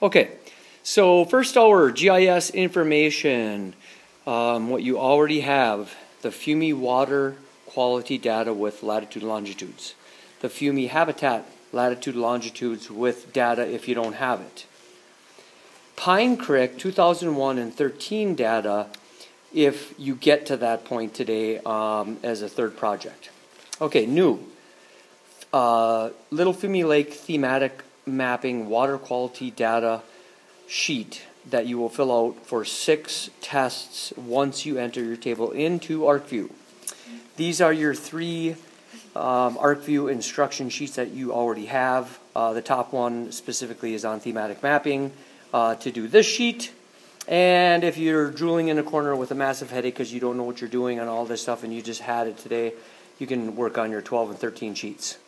Okay, so first hour GIS information. Um, what you already have the Fumee water quality data with latitude longitudes, the Fumee habitat latitude longitudes with data if you don't have it. Pine Creek 2001 and 13 data if you get to that point today um, as a third project. Okay, new. Uh, Little Fumee Lake thematic mapping water quality data sheet that you will fill out for six tests once you enter your table into ArcView. These are your three um, ArcView instruction sheets that you already have. Uh, the top one specifically is on thematic mapping uh, to do this sheet. And if you're drooling in a corner with a massive headache because you don't know what you're doing on all this stuff and you just had it today, you can work on your 12 and 13 sheets.